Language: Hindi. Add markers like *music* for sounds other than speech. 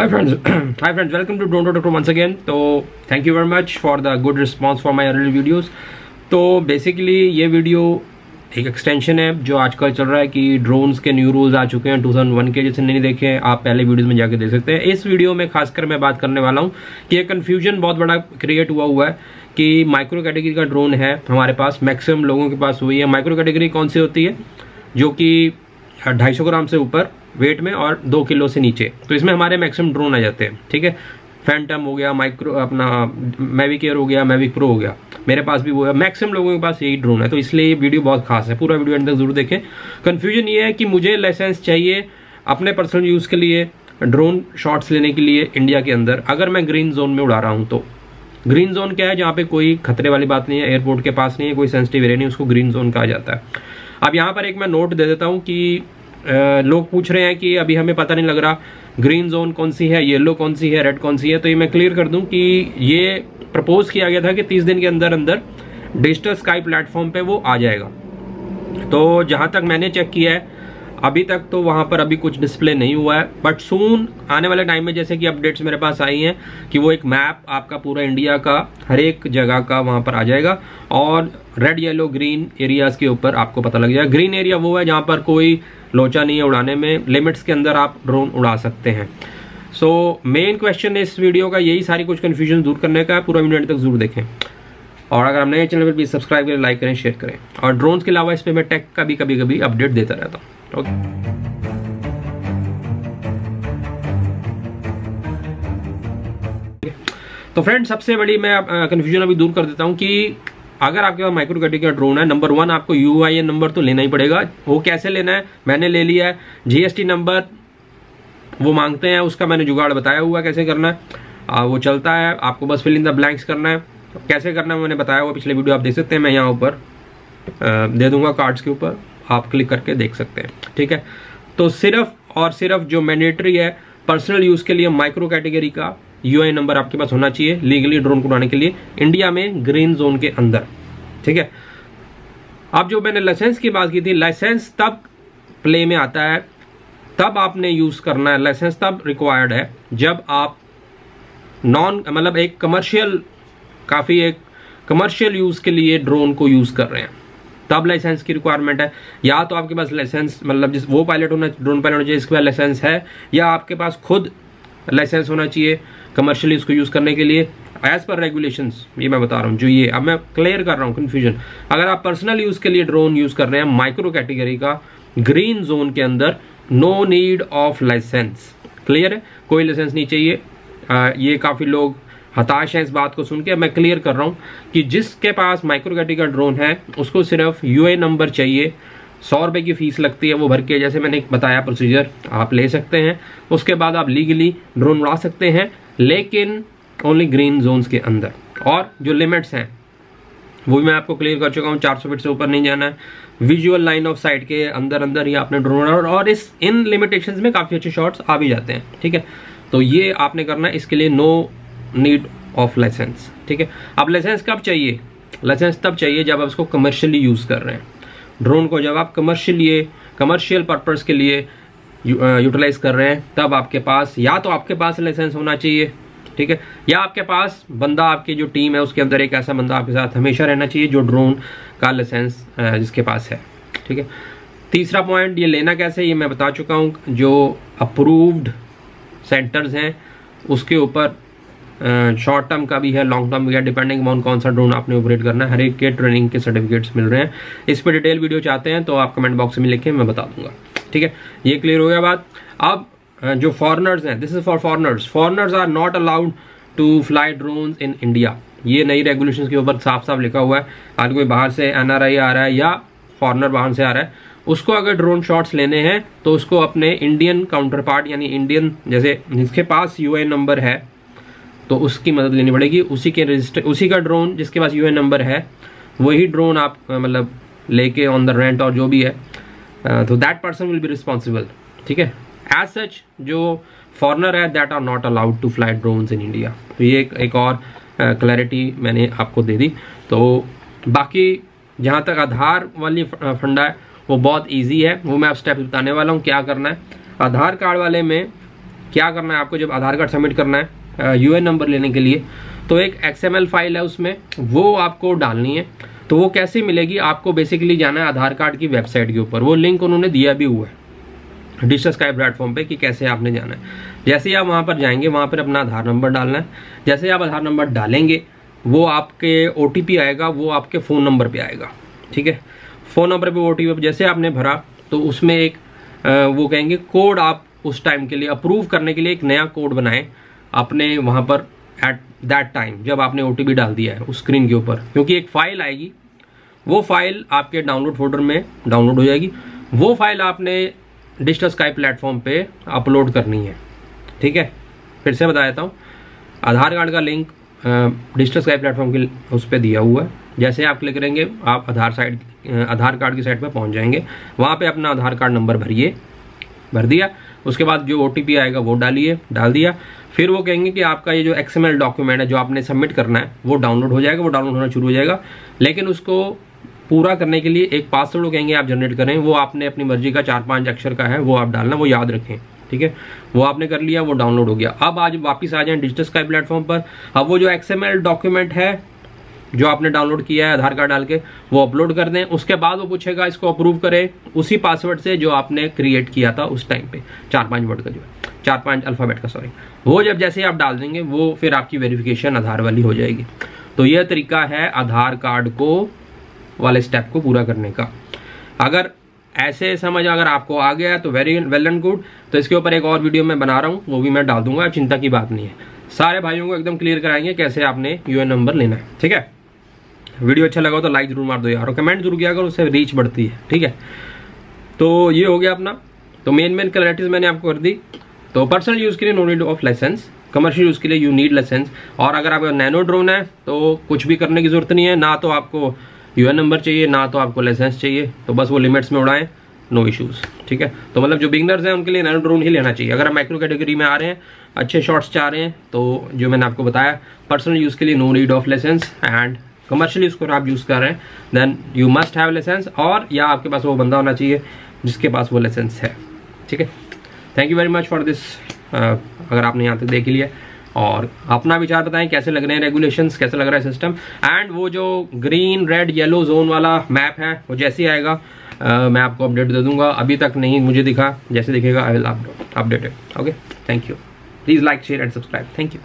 Hi friends, *clears throat* hi friends, welcome to Drone Doctor once again. तो thank you very much for the good response for my earlier videos. तो बेसिकली ये वीडियो एक एक्सटेंशन है जो आजकल चल रहा है कि ड्रोन्स के न्यू रूल्स आ चुके हैं 2001 के जैसे नहीं देखे आप पहले वीडियोस में जाके देख सकते हैं। इस वीडियो में खासकर मैं बात करने वाला हूँ कि एक कन्फ्यूज़न बहुत बड़ा क्रिएट हुआ हुआ है कि माइक्रो कैटेगरी का ड्रोन है हमारे पास मैक्सिमम लोगों के पास वही है। माइक्रो कैटेगरी कौन सी होती है? जो कि ढाई सौ ग्राम से ऊपर वेट में और दो किलो से नीचे। तो इसमें हमारे मैक्सिमम ड्रोन आ जाते हैं, ठीक है? फैंटम हो गया माइक्रो अपना मैविक एयर हो गया मैविक प्रो हो गया। मेरे पास भी वो है। मैक्सिमम लोगों के पास यही ड्रोन है तो इसलिए ये वीडियो बहुत खास है। पूरा वीडियो तक ज़रूर देखें। कन्फ्यूज़न ये है कि मुझे लाइसेंस चाहिए अपने पर्सनल यूज़ के लिए ड्रोन शॉट्स लेने के लिए इंडिया के अंदर। अगर मैं ग्रीन जोन में उड़ा रहा हूँ तो। ग्रीन जोन क्या है, जहाँ पे कोई खतरे वाली बात नहीं है एयरपोर्ट के पास नहीं है, कोई सेंसिटिव एरिया नहीं उसको ग्रीन जोन कहा जाता है। अब यहाँ पर एक मैं नोट दे देता हूँ कि लोग पूछ रहे हैं कि अभी हमें पता नहीं लग रहा ग्रीन जोन कौन सी है येलो कौन सी है रेड कौन सी है तो ये मैं क्लियर कर दूँ कि ये प्रपोज किया गया था कि 30 दिन के अंदर अंदर डिजिटल स्काई प्लेटफॉर्म पे वो आ जाएगा। तो जहाँ तक मैंने चेक किया है अभी तक तो वहाँ पर अभी कुछ डिस्प्ले नहीं हुआ है बट सून आने वाले टाइम में जैसे कि अपडेट्स मेरे पास आई हैं कि वो एक मैप आपका पूरा इंडिया का, हर एक जगह का वहाँ पर आ जाएगा और रेड येलो ग्रीन एरियाज़ के ऊपर आपको पता लग जाएगा। ग्रीन एरिया वो है जहाँ पर कोई लोचा नहीं है उड़ाने में लिमिट्स के अंदर आप ड्रोन उड़ा सकते हैं। सो मेन क्वेश्चन इस वीडियो का, यही सारी कुछ कन्फ्यूज़न दूर करने का है, पूरा मिनट तक ज़रूर देखें। और अगर हम नए चैनल पर प्लीज़ सब्सक्राइब करें लाइक करें शेयर करें। और ड्रोन के अलावा इस पर मैं टेक का भी कभी कभी अपडेट देता रहता हूँ। ओके तो फ्रेंड सबसे बड़ी मैं कंफ्यूजन अभी दूर कर देता हूँ कि अगर आपके पास माइक्रो कैटेगरी का ड्रोन है नंबर वन आपको यू आई एन नंबर तो लेना ही पड़ेगा। वो कैसे लेना है? मैंने ले लिया है। जीएसटी नंबर वो मांगते हैं, उसका मैंने जुगाड़ बताया हुआ कैसे करना है। वो चलता है, आपको बस फिल इन द ब्लैंक्स करना है। कैसे करना है मैंने बताया हुआ पिछले वीडियो आप देख सकते हैं, मैं यहाँ ऊपर दे दूँगा कार्ड्स के ऊपर। आप क्लिक करके देख सकते हैं, ठीक है? तो सिर्फ़ और सिर्फ़ जो मैंडेटरी है पर्सनल यूज़ के लिए माइक्रो कैटेगरी का यूआई नंबर आपके पास होना चाहिए लीगली ड्रोन उड़ाने के लिए इंडिया में ग्रीन जोन के अंदर, ठीक है? अब जो मैंने लाइसेंस की बात की थी लाइसेंस तब प्ले में आता है, तब आपने यूज़ करना है लाइसेंस तब रिक्वायर्ड है, जब आप नॉन मतलब एक कमर्शियल काफ़ी एक कमर्शियल यूज़ के लिए ड्रोन को यूज़ कर रहे हैं। तब लाइसेंस की रिक्वायरमेंट है। या तो आपके पास लाइसेंस मतलब जिस वो पायलट होना ड्रोन पायलट होना चाहिए जिसके पास लाइसेंस है या आपके पास खुद लाइसेंस होना चाहिए कमर्शियली इसको यूज़ करने के लिए। एज पर रेगुलेशन ये मैं बता रहा हूँ जो ये अब मैं क्लियर कर रहा हूँ कंफ्यूजन अगर आप पर्सनल यूज़ के लिए ड्रोन यूज़ कर रहे हैं माइक्रो कैटेगरी का ग्रीन जोन के अंदर no need of license clear है? कोई लाइसेंस नहीं चाहिए। आ, ये काफ़ी लोग हताश है इस बात को सुन के मैं क्लियर कर रहा हूँ कि जिसके पास माइक्रो कैटेगरी का ड्रोन है, उसको सिर्फ़ यूए नंबर चाहिए। सौ रुपए की फ़ीस लगती है, वो भर के, जैसे मैंने बताया प्रोसीजर आप ले सकते हैं। उसके बाद आप लीगली ड्रोन उड़ा सकते हैं, लेकिन ओनली ग्रीन जोन्स के अंदर। और जो लिमिट्स हैं, वो भी मैं आपको क्लियर कर चुका हूँ 400 फीट से ऊपर नहीं जाना है। विजुअल लाइन ऑफ़ साइट के अंदर अंदर ही आपने ड्रोन उड़ा और इस, इन लिमिटेशंस में काफ़ी अच्छे शॉट्स आ भी जाते हैं, ठीक है? तो ये आपने करना इसके लिए नो नीड ऑफ़ लाइसेंस ठीक है? अब लाइसेंस कब चाहिए? लाइसेंस तब चाहिए जब आप इसको कमर्शियली यूज़ कर रहे हैं। ड्रोन को जब आप कमर्शियल कमर्शियल पर्पज के लिए यूटिलाइज कर रहे हैं, तब आपके पास या तो आपके पास लाइसेंस होना चाहिए, ठीक है? या आपके पास बंदा, आपकी जो टीम है, उसके अंदर एक ऐसा बंदा आपके साथ हमेशा रहना चाहिए जो ड्रोन का लाइसेंस जिसके पास है, ठीक है? तीसरा पॉइंट ये लेना कैसे ये मैं बता चुका हूँ, जो अप्रूव्ड सेंटर्स हैं, उसके ऊपर शॉर्ट टर्म का भी है लॉन्ग टर्म भी है डिपेंडिंग ऑन कौन सा ड्रोन आपने ऑपरेट करना है, हर एक के ट्रेनिंग के सर्टिफिकेट्स मिल रहे हैं। इस पर डिटेल वीडियो चाहते हैं तो आप कमेंट बॉक्स में लिखें मैं बता दूँगा। ठीक है? ये क्लियर हो गया बात। अब जो फॉरनर्स हैं this is for foreigners foreigners are not allowed to fly drone in India ये नई रेगुलेशन के ऊपर साफ़ साफ़ लिखा हुआ है। आज कोई बाहर से एनआरआई आ रहा है या फॉरनर बाहर से आ रहा है, उसको अगर ड्रोन शॉट्स लेने हैं तो उसको अपने इंडियन काउंटर पार्ट यानी इंडियन जैसे जिसके पास यूएन नंबर है तो उसकी मदद लेनी पड़ेगी। उसी के रजिस्टर उसी का ड्रोन जिसके पास यूएन नंबर है वही ड्रोन आप मतलब लेके ऑन द रेंट और जो भी है तो that person will be responsible ठीक है? एज सच जो फॉरनर है that are not allowed to fly drones in India तो ये एक, एक और क्लैरिटी मैंने आपको दे दी। तो बाकी जहाँ तक आधार वाली फंडा है वो बहुत इजी है। वो मैं आप स्टेप बताने वाला हूँ क्या करना है। आधार कार्ड वाले में क्या करना है आपको जब आधार कार्ड सबमिट करना है यू नंबर लेने के लिए। तो एक एक्सएमएल फ़ाइल है उसमें, वो आपको डालनी है। तो वो कैसे मिलेगी, आपको बेसिकली जाना है आधार कार्ड की वेबसाइट के ऊपर। वो लिंक उन्होंने दिया भी हुआ है स्काई प्लेटफॉर्म पे कि कैसे आपने जाना है। जैसे ही आप वहाँ पर जाएँगे, वहाँ पर अपना आधार नंबर डालना है। जैसे ही आप आधार नंबर डालेंगे, वो आपके ओटीपी आएगा, वो आपके फ़ोन नंबर पर आएगा। ठीक है? फ़ोन नंबर पर ओ जैसे आपने भरा तो उसमें एक वो कहेंगे कोड आप उस टाइम के लिए अप्रूव करने के लिए एक नया कोड बनाएँ। अपने वहाँ पर एट दैट टाइम जब आपने ओटीपी डाल दिया है, उस स्क्रीन के ऊपर, क्योंकि एक फ़ाइल आएगी, वो फ़ाइल आपके डाउनलोड फोल्डर में डाउनलोड हो जाएगी, वो फ़ाइल आपने डिजिटल स्काई प्लेटफॉर्म पे अपलोड करनी है, ठीक है? फिर से बता देता हूँ, आधार कार्ड का लिंक डिजिटल स्काई प्लेटफॉर्म के उस पर दिया हुआ है, जैसे आप क्लिक करेंगे, आप आधार साइड आधार कार्ड की साइड पर पहुँच जाएँगे, वहाँ पर अपना आधार कार्ड नंबर भरिए, भर दिया, उसके बाद जो ओटीपी आएगा वो डालिए, डाल दिया फिर वो कहेंगे कि आपका ये जो एक्सएमएल डॉक्यूमेंट है, जो आपने सबमिट करना है, वो डाउनलोड हो जाएगा, वो डाउनलोड होना शुरू हो जाएगा। लेकिन उसको पूरा करने के लिए एक पासवर्ड वो कहेंगे आप जनरेट करें, वो आपने अपनी मर्ज़ी का चार पाँच अक्षर का है, वो आप डालना, वो याद रखें, ठीक है? वो आपने कर लिया, वो डाउनलोड हो गया। अब आज वापस आ जाए डिजिटल स्काई प्लेटफॉर्म पर। अब वो जो एक्सएमएल डॉक्यूमेंट है, जो आपने डाउनलोड किया है, आधार कार्ड डाल के, वो अपलोड कर दें। उसके बाद वो पूछेगा, इसको अप्रूव करें। उसी पासवर्ड से जो आपने क्रिएट किया था उस टाइम पे चार पाँच वर्ड का जो है। चार पाँच अल्फ़ाबेट का सॉरी वो जब जैसे आप डाल देंगे, वो फिर आपकी वेरिफिकेशन आधार वाली हो जाएगी। तो यह तरीका है आधार कार्ड को, वाले स्टेप को पूरा करने का। अगर ऐसे समझ अगर आपको आ गया तो वेरी वेल एंड गुड तो इसके ऊपर एक और वीडियो मैं बना रहा हूँ, वो भी मैं डाल दूँगा, चिंता की बात नहीं है। सारे भाइयों को एकदम क्लियर कराएँगे कैसे आपने यूएन नंबर लेना है, ठीक है? वीडियो अच्छा लगा तो लाइक ज़रूर मार दो यार, और कमेंट ज़रूर किया करो, उससे रीच बढ़ती है, ठीक है? तो ये हो गया अपना। तो मेन मेन क्लैरिटीज मैंने आपको कर दी। तो पर्सनल यूज़ के लिए no need of license commercial use के लिए यू नीड लाइसेंस और अगर आपका नैनो ड्रोन है तो कुछ भी करने की ज़रूरत नहीं है। ना तो आपको यूएन नंबर चाहिए, ना तो आपको लाइसेंस चाहिए। तो बस वो लिमिट्स में उड़ाएँ नो इश्यूज़ ठीक है? तो मतलब जो बिगनर्स हैं, उनके लिए नैनो ड्रोन ही लेना चाहिए। अगर आप माइक्रो कैटेगरी में आ रहे हैं, अच्छे शॉर्ट्स चाह रहे हैं तो जो मैंने आपको बताया पर्सनल यूज़ के लिए no need of license and commercial use को आप यूज़ कर रहे हैं then you must have license और या आपके पास वो बंदा होना चाहिए जिसके पास वो लाइसेंस है। ठीक है? Thank you very much for this अगर आपने यहाँ तक देख लिया। और अपना विचार बताएँ कैसे लग रहे हैं रेगुलेशंस कैसे लग रहा है सिस्टम एंड वो जो ग्रीन रेड येलो जोन वाला मैप है वो जैसे ही आएगा आ, मैं आपको अपडेट दे दूँगा। अभी तक नहीं मुझे दिखा जैसे दिखेगा I will update okay thank you please like share and subscribe thank you